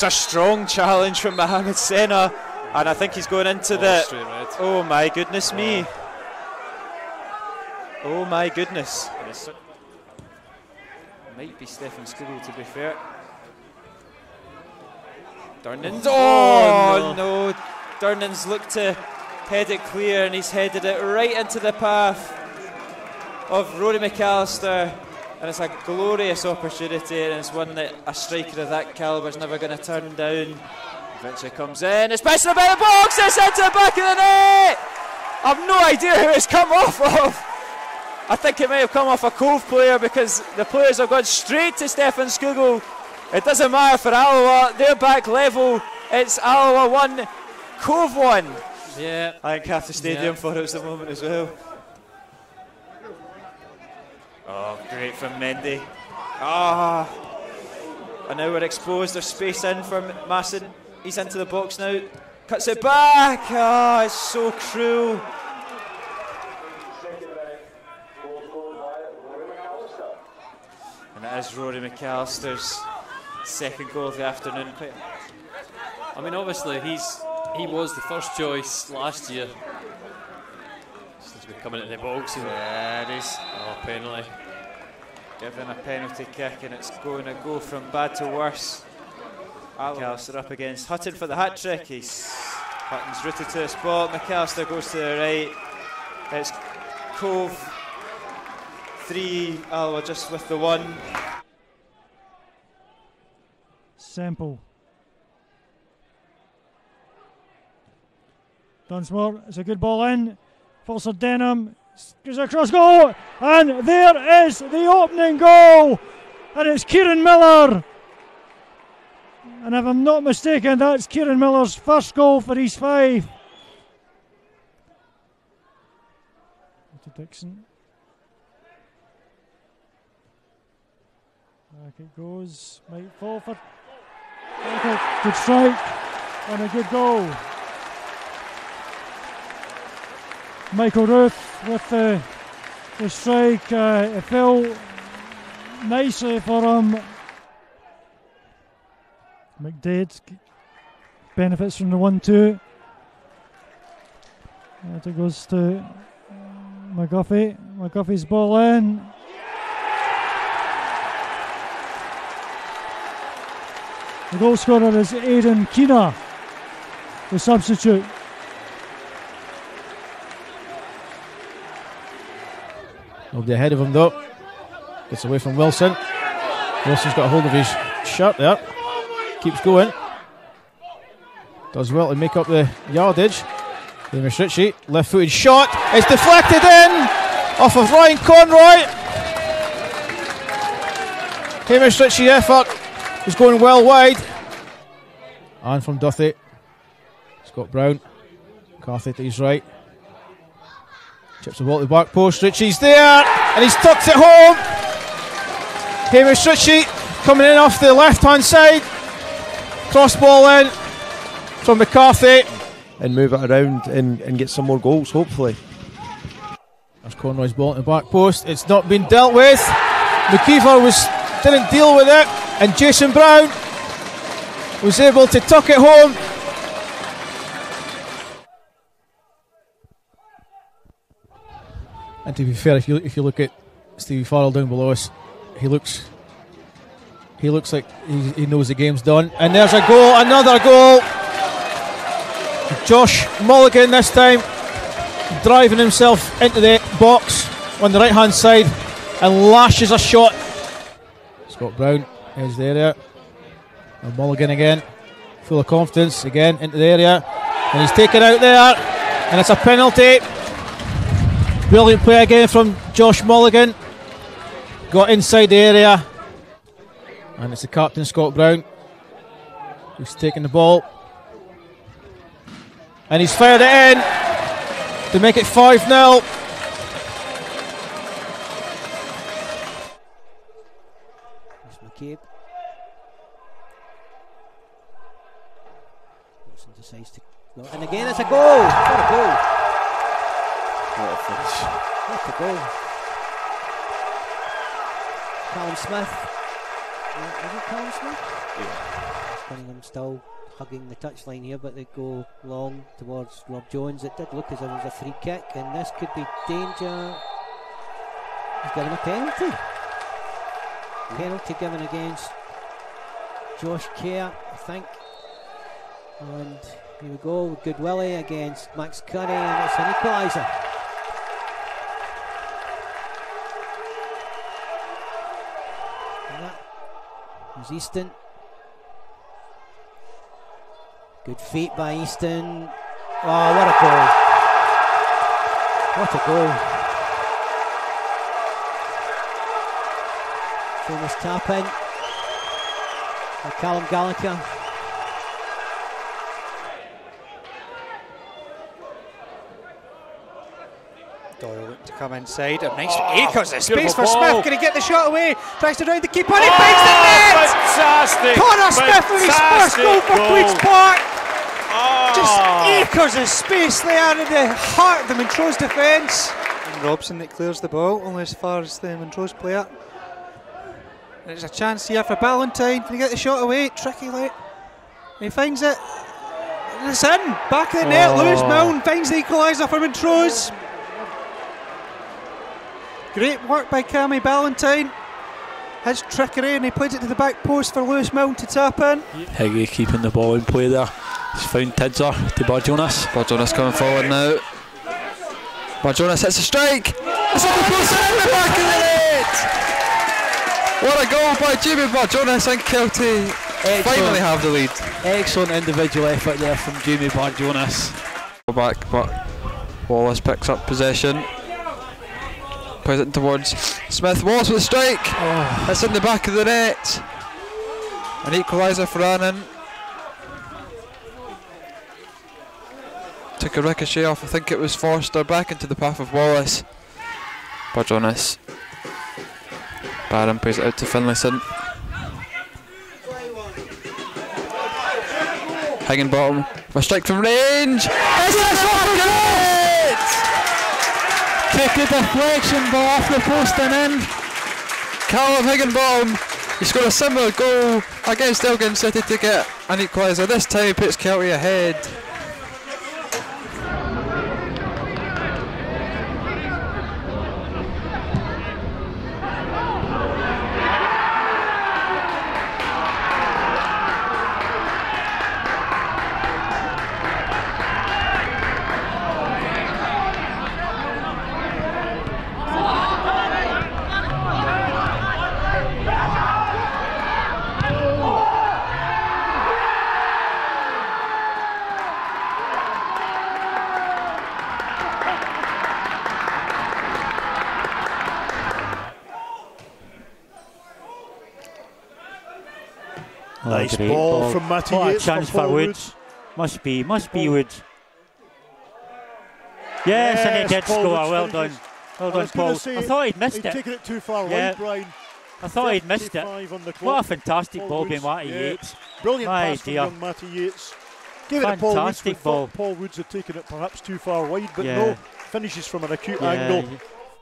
that's a strong challenge from Mohamed Sena. And I think he's going into Oh, the. Oh my goodness me. Oh my goodness. Might be Stefan Scougall to be fair. Durnans. Oh, oh no. Durnans looked to head it clear and he's headed it right into the path of Rory McAllister. And it's a glorious opportunity and it's one that a striker of that calibre is never going to turn down. Eventually comes in, it's passing about the box, it's into the back of the net! I've no idea who it's come off of. I think it may have come off a Cove player because the players have gone straight to Stefan Scougall. It doesn't matter for Alloa, they're back level. It's Alloa 1, Cove 1. Yeah. I think half the stadium Yeah. thought it was the moment as well. Oh, great from Mendy. Ah. And now we're exposed. There's space in for Masson. He's into the box now. Cuts it back. Ah, it's so cruel. And it is Rory McAllister's second goal of the afternoon. I mean, obviously, he's he was the first choice last year. Since we're coming into the box, and Yeah, it is. oh, penalty. Given a penalty kick, and it's going to go from bad to worse. McAllister up against Hutton for the hat trick. He's Hutton's rooted to the spot. McAllister goes to the right. It's Cove three. Alloa just with the one. Semple. Dunsmore, it's a good ball in. Falls for Denham. Goes across goal. And there is the opening goal. And it's Kieran Miller. And if I'm not mistaken, that's Kieran Miller's first goal for East Fife. To Dixon. Back it goes. Might fall for. Good strike and a good goal. Michael Ruth with the, the strike. Uh, it fell nicely for him. McDade benefits from the 1 2. And it goes to McGuffie. McGuffie's ball in. The goal scorer is Aidan Keena, the substitute. Nobody ahead of him though. Gets away from Wilson. Wilson's got a hold of his shirt there. Keeps going. Does well to make up the yardage. Hamish Ritchie, left footed shot. It's deflected in off of Ryan Conroy. Hamish Ritchie effort is going well wide. And from Duthie. Scott Brown. Carthy to his right. Chips the ball to the back post. Ritchie's there, and he's tucked it home. Hamish Ritchie coming in off the left hand side. Cross ball in from McCarthy. and move it around and, and get some more goals, hopefully. That's Conroy's ball in the back post. It's not been dealt with. McKeever was didn't deal with it, and Jason Brown was able to tuck it home. And to be fair, if you if you look at Stevie Farrell down below us, he looks he looks like he, he knows the game's done. And there's a goal, another goal. Josh Mulligan this time driving himself into the box on the right hand side and lashes a shot. Scott Brown is the area. And Mulligan again, full of confidence, again into the area. And he's taken out there, and it's a penalty. Brilliant play again from Josh Mulligan. Got inside the area. And it's the captain, Scott Brown, who's taking the ball. And he's fired it in to make it 5 0. Here's McCabe. And again, it's a goal! What a goal! What a finish. A goal! Callum Smith. Uh, is it Callum Smith? Yeah. Cunningham still hugging the touchline here, but they go long towards Rob Jones. It did look as if it was a free kick, and this could be danger. He's given a penalty. Penalty given against Josh Kerr, I think. And here we go, Goodwillie against Max Curry, and it's an equaliser. And that was Easton. Good feet by Easton. Oh, ah, what a goal! What a goal! Famous tap in by Callum Gallagher. Doyle looked to come inside. A nice Oh, acres of space for ball. Smith. Can he get the shot away? Tries to round the keeper. and he finds the net! Fantastic! Connor Smith with his first goal for Queen's Park. Oh. Just ah. acres of space there in the heart of the Montrose defence. And Robson that clears the ball only as far as the Montrose player. There's a chance here for Ballantyne. Can he get the shot away? Tricky like. He finds it. And it's in. Back of the net. Lewis oh. Milne finds the equaliser for Montrose. Great work by Cammy Ballantyne. His trickery and he plays it to the back post for Lewis Milne to tap in. Higgy keeping the ball in play there. He's found Tidser to Barjonas. Barjonas coming forward now. Barjonas hits a strike. It's on the post in the back of the net. What a goal by Jamie Barjonas and Kelty. Finally have the lead. Excellent individual effort there from Jamie Barjonas. Go back, but Wallace picks up possession. Plays it towards Smith. Wallace with a strike. Oh. That's in the back of the net. An equaliser for Annan. Took a ricochet off, I think it was Forster, back into the path of Wallace. Barjonas. Barron plays it out to Finlayson. Hanging for a strike from range. It's in the back of the net! A deflection ball off the post and in. Callum Higginbottom, he scored a similar goal against Elgin City to get an equaliser. This time puts Kelty ahead. Oh, nice ball, ball. from Matty What a Yates chance for Paul Woods. Must be, must be Woods. Yes, and he did Paul score. Woods Well finishes. done. Well I done, was Paul. say I thought he'd missed he'd it. taken it too far Yeah. wide, Brian. I thought he'd missed it. 55 on the What a fantastic Paul ball Woods, by Matty yeah. Yates. Brilliant My pass from dear. young Matty Yates. Gave it to Paul Woods. We Fantastic ball. Paul Woods had taken it perhaps too far wide, but Yeah. no. Finishes from an acute Yeah, angle.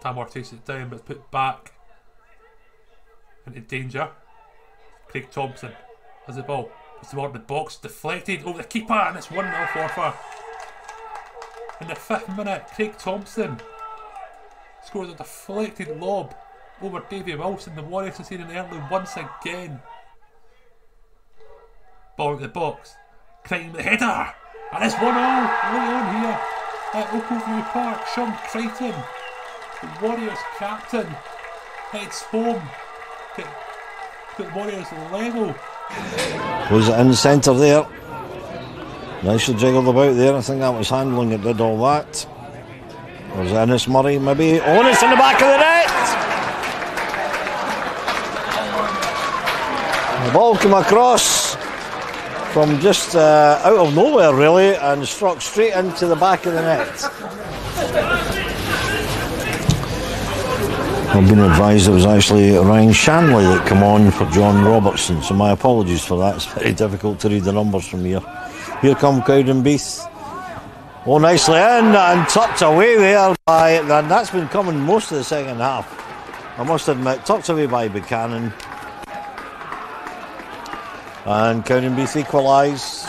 Tamworth takes it down, but it's put back into danger. Craig Thompson has the ball. It's toward the box, deflected over the keeper, and it's 1 0 Forfar. In the fifth minute, Craig Thompson scores a deflected lob over Davy Wilson. The Warriors are the early once again. Ball into the box. Crichton the header, and it's 1 0 early on here at Ochilview Park. Sean Crichton the Warriors captain heads home put Warriors level. Was it in the centre there? Nicely jiggled about there. I think that was handling it, did all that. Was Innes Murray maybe? Onus in the back of the net! The ball came across from just uh, out of nowhere really and struck straight into the back of the net. I've been advised it was actually Ryan Shanley that came on for John Robertson, so my apologies for that. It's very difficult to read the numbers from here. Here come Cowdenbeath. Oh, nicely in and tucked away there by, and that's been coming most of the second half. I must admit, tucked away by Buchanan. And Cowdenbeath equalise